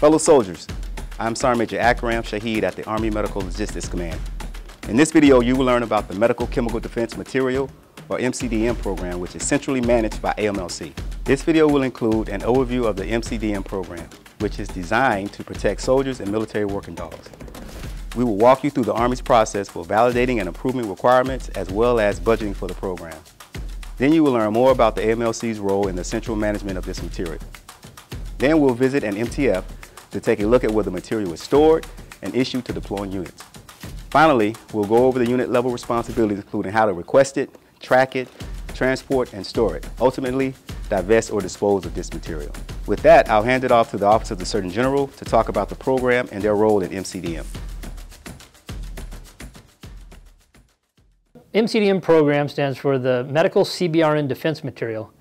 Fellow soldiers, I'm Sergeant Major Akram Shahid at the Army Medical Logistics Command. In this video, you will learn about the Medical Chemical Defense Material, or MCDM program, which is centrally managed by AMLC. This video will include an overview of the MCDM program, which is designed to protect soldiers and military working dogs. We will walk you through the Army's process for validating and approving requirements as well as budgeting for the program. Then you will learn more about the AMLC's role in the central management of this material. Then we'll visit an MTF to take a look at where the material is stored and issued to deploying units. Finally, we'll go over the unit level responsibilities including how to request it, track it, transport, and store it. Ultimately, divest or dispose of this material. With that, I'll hand it off to the Office of the Surgeon General to talk about the program and their role in MCDM. MCDM program stands for the Medical CBRN Defense Material,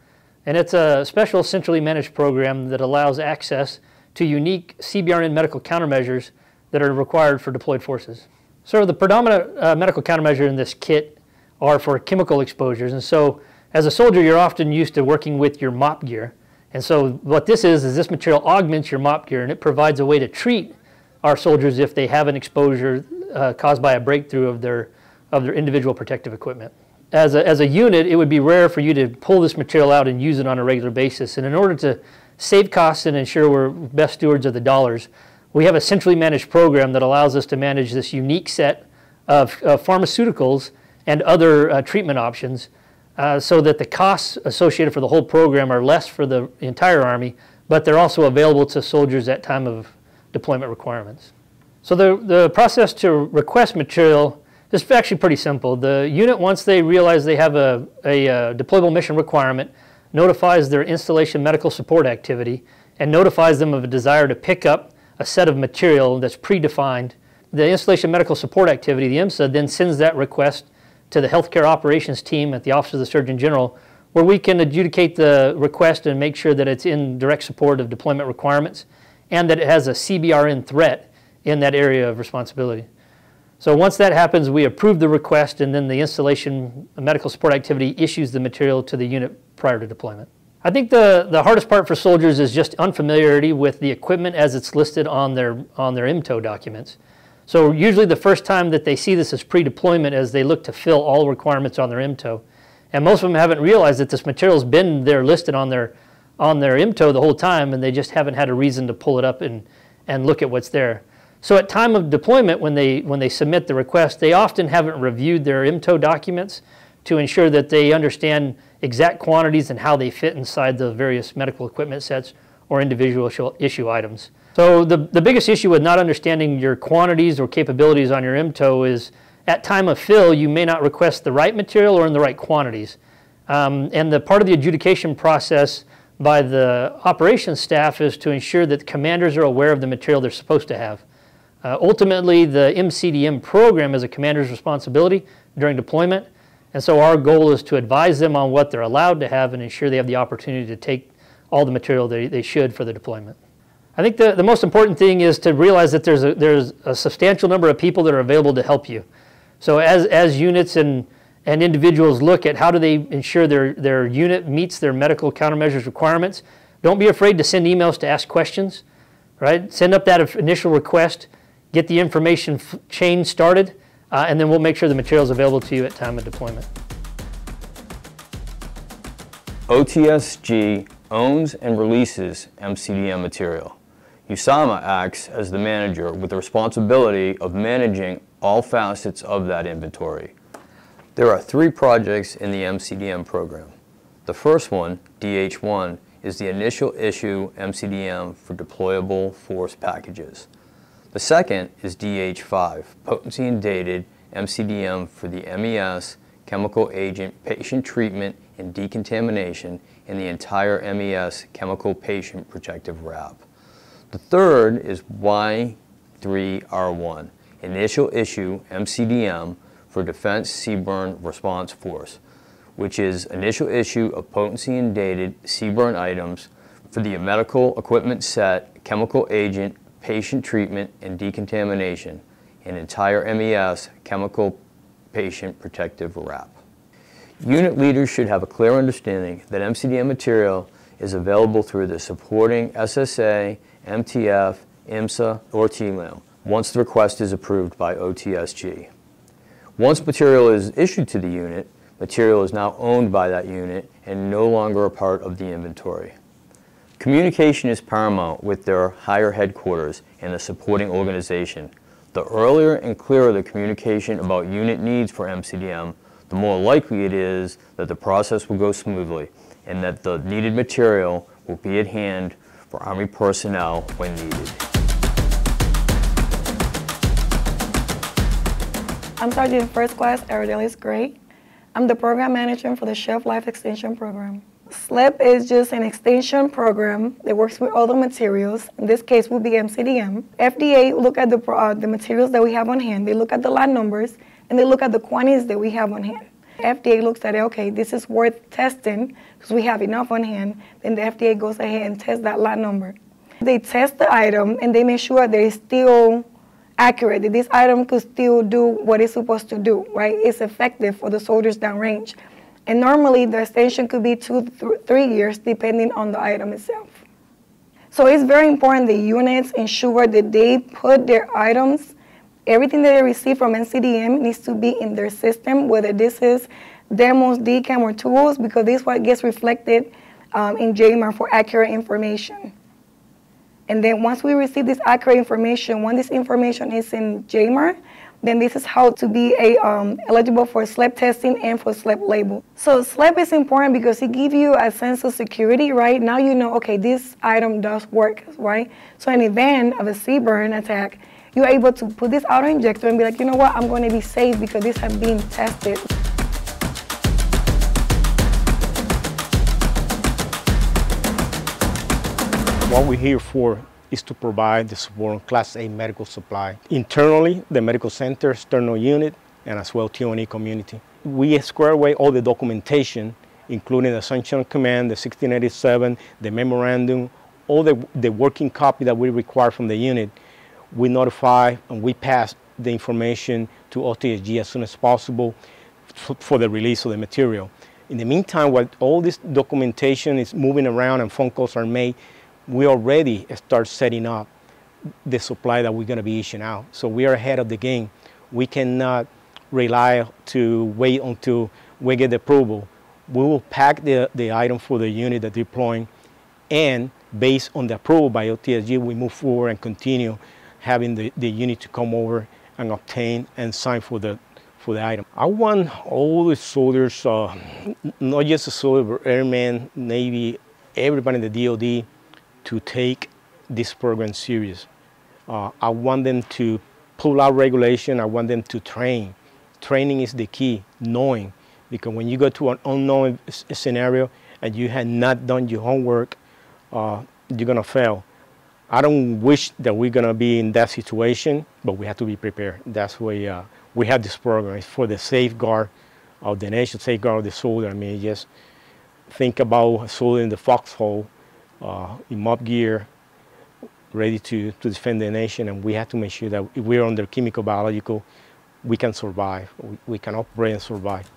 and it's a special centrally managed program that allows access to unique CBRN medical countermeasures that are required for deployed forces. So the predominant uh, medical countermeasure in this kit are for chemical exposures. And so as a soldier, you're often used to working with your MOPP gear. And so what this is, is this material augments your MOPP gear and it provides a way to treat our soldiers if they have an exposure uh, caused by a breakthrough of their, of their individual protective equipment. As a, as a unit, it would be rare for you to pull this material out and use it on a regular basis. And in order to save costs and ensure we're best stewards of the dollars, we have a centrally managed program that allows us to manage this unique set of, of pharmaceuticals and other uh, treatment options uh, so that the costs associated for the whole program are less for the entire Army, but they're also available to soldiers at time of deployment requirements. So the, the process to request material is actually pretty simple. The unit, once they realize they have a, a, a uh, deployable mission requirement, notifies their installation medical support activity and notifies them of a desire to pick up a set of material that's predefined. The installation medical support activity, the IMSA, then sends that request to the healthcare operations team at the Office of the Surgeon General, where we can adjudicate the request and make sure that it's in direct support of deployment requirements and that it has a CBRN threat in that area of responsibility. So once that happens, we approve the request and then the installation medical support activity issues the material to the unit prior to deployment. I think the, the hardest part for soldiers is just unfamiliarity with the equipment as it's listed on their, on their MTO documents. So usually the first time that they see this is pre-deployment as they look to fill all requirements on their MTO. And most of them haven't realized that this material's been there listed on their, on their MTO the whole time and they just haven't had a reason to pull it up and, and look at what's there. So at time of deployment, when they, when they submit the request, they often haven't reviewed their MTO documents to ensure that they understand exact quantities and how they fit inside the various medical equipment sets or individual issue items. So the, the biggest issue with not understanding your quantities or capabilities on your MTO is at time of fill, you may not request the right material or in the right quantities. Um, and the part of the adjudication process by the operations staff is to ensure that commanders are aware of the material they're supposed to have. Uh, ultimately, the MCDM program is a commander's responsibility during deployment. And so our goal is to advise them on what they're allowed to have and ensure they have the opportunity to take all the material they, they should for the deployment. I think the, the most important thing is to realize that there's a, there's a substantial number of people that are available to help you. So as, as units and, and individuals look at how do they ensure their, their unit meets their medical countermeasures requirements, don't be afraid to send emails to ask questions, right? Send up that initial request, get the information chain started, uh, and then we'll make sure the material is available to you at time of deployment. OTSG owns and releases MCDM material. USAMMA acts as the manager with the responsibility of managing all facets of that inventory. There are three projects in the MCDM program. The first one, DH1, is the initial issue MCDM for deployable force packages. The second is DH5, potency and dated MCDM for the MES, chemical agent patient treatment and decontamination in the entire MES chemical patient protective wrap. The third is Y3R1, Initial Issue MCDM for Defense CBRN Response Force, which is initial issue of potency and dated CBRN items for the medical equipment set, chemical agent, patient treatment, and decontamination, an entire MES chemical patient protective wrap. Unit leaders should have a clear understanding that MCDM material is available through the supporting SSA MTF, IMSA, or TLAMM once the request is approved by OTSG. Once material is issued to the unit, material is now owned by that unit and no longer a part of the inventory. Communication is paramount with their higher headquarters and the supporting organization. The earlier and clearer the communication about unit needs for MCDM, the more likely it is that the process will go smoothly and that the needed material will be at hand for Army personnel when needed. I'm Sergeant First Class Aridelis Gray. I'm the program manager for the Shelf Life Extension Program. SLEP is just an extension program that works with other materials. In this case, will be MCDM. FDA look at the, uh, the materials that we have on hand. They look at the lot numbers and they look at the quantities that we have on hand. FDA looks at it, okay, this is worth testing because we have enough on hand. Then the FDA goes ahead and tests that lot number. They test the item and they make sure that it's still accurate, that this item could still do what it's supposed to do, right? It's effective for the soldiers downrange. And normally the extension could be two, th three years depending on the item itself. So it's very important the units ensure that they put their items, everything that they receive from MCDM needs to be in their system, whether this is DMLSS, DCAM, or TEWLS, because this is what gets reflected um, in JMAR for accurate information. And then once we receive this accurate information, when this information is in JMAR, then this is how to be a, um, eligible for SLEP testing and for SLEP label. So SLEP is important because it gives you a sense of security, right? Now you know, okay, this item does work, right? So in the event of a CBRN attack, you're able to put this auto injector and be like, you know what, I'm going to be safe because this has been tested. What we're here for is to provide the support on Class 8 medical supply. Internally, the medical center, external unit, and as well T&E community. We square away all the documentation, including the sanction command, the 1687, the memorandum, all the, the working copy that we require from the unit. We notify and we pass the information to OTSG as soon as possible for the release of the material. In the meantime, while all this documentation is moving around and phone calls are made, we already start setting up the supply that we're going to be issuing out. So we are ahead of the game. We cannot rely to wait until we get the approval. We will pack the, the item for the unit that deploying and based on the approval by OTSG, we move forward and continue having the, the unit to come over and obtain and sign for the, for the item. I want all the soldiers, uh, not just the soldier, but airmen, Navy, everybody in the DOD, to take this program serious. Uh, I want them to pull out regulation. I want them to train. Training is the key, knowing. Because when you go to an unknown scenario and you had not done your homework, uh, you're going to fail. I don't wish that we're going to be in that situation, but we have to be prepared. That's why uh, we have this program. It's for the safeguard of the nation, safeguard of the soldier. I mean, just think about soldier in the foxhole Uh, in MOPP gear, ready to, to defend the nation, and we have to make sure that if we're under chemical, biological, we can survive. We, we can operate and survive.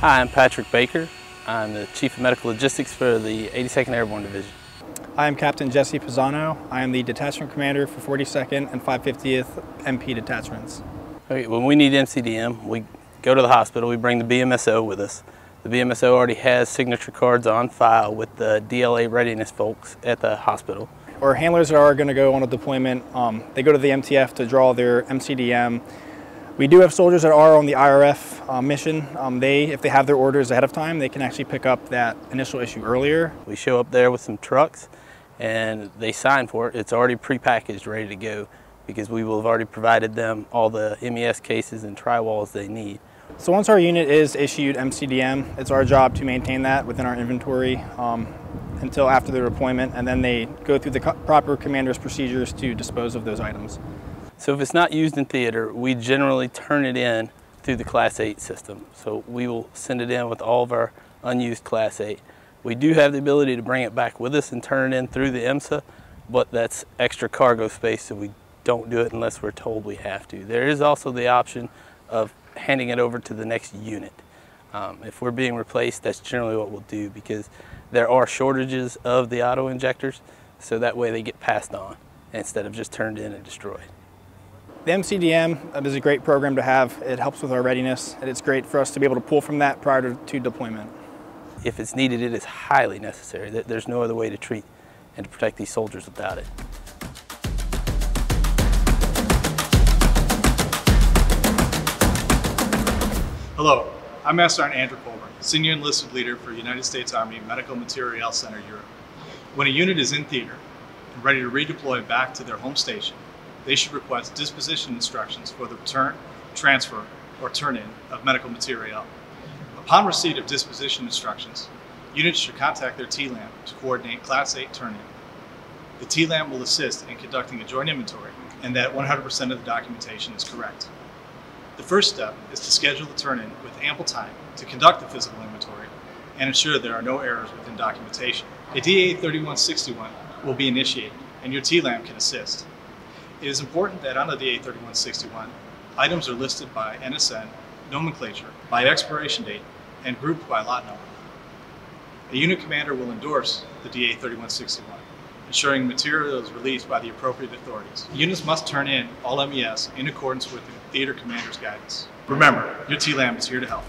Hi, I'm Patrick Baker. I'm the Chief of Medical Logistics for the 82nd Airborne Division. I am Captain Jesse Pisano. I am the Detachment Commander for 42nd and 550th MP detachments. Okay, when we need MCDM, we go to the hospital, we bring the BMSO with us. The BMSO already has signature cards on file with the DLA readiness folks at the hospital. Our handlers are going to go on a deployment. Um, they go to the MTF to draw their MCDM. We do have soldiers that are on the IRF uh, mission. Um, they, if they have their orders ahead of time, they can actually pick up that initial issue earlier. We show up there with some trucks and they sign for it. It's already prepackaged, ready to go because we will have already provided them all the MES cases and tri-walls they need. So once our unit is issued MCDM, it's our job to maintain that within our inventory um, until after the deployment, and then they go through the proper commander's procedures to dispose of those items. So if it's not used in theater, we generally turn it in through the Class 8 system. So we will send it in with all of our unused Class 8. We do have the ability to bring it back with us and turn it in through the IMSA, but that's extra cargo space, so we don't do it unless we're told we have to. There is also the option of handing it over to the next unit. Um, if we're being replaced, that's generally what we'll do because there are shortages of the auto injectors, so that way they get passed on instead of just turned in and destroyed. The MCDM is a great program to have. It helps with our readiness, and it's great for us to be able to pull from that prior to, to deployment. If it's needed, it is highly necessary. There's no other way to treat and to protect these soldiers without it. Hello, I'm Master Sergeant Andrew Colburn, Senior Enlisted Leader for United States Army Medical Materiel Center Europe. When a unit is in theater and ready to redeploy back to their home station, they should request disposition instructions for the return, transfer, or turn-in of medical materiel. Upon receipt of disposition instructions, units should contact their TLAMM to coordinate Class 8 turn-in. The TLAMM will assist in conducting a joint inventory and that 100% of the documentation is correct. The first step is to schedule the turn-in with ample time to conduct the physical inventory and ensure there are no errors within documentation. A DA 3161 will be initiated and your TLAMM can assist. It is important that on the DA 3161, items are listed by NSN, nomenclature, by expiration date, and grouped by lot number. A unit commander will endorse the DA 3161 ensuring material is released by the appropriate authorities. Units must turn in all MES in accordance with the theater commander's guidance. Remember, your TLAMM is here to help.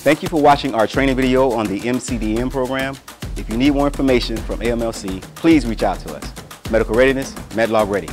Thank you for watching our training video on the MCDM program. If you need more information from AMLC, please reach out to us. Medical Readiness, MedLog Ready.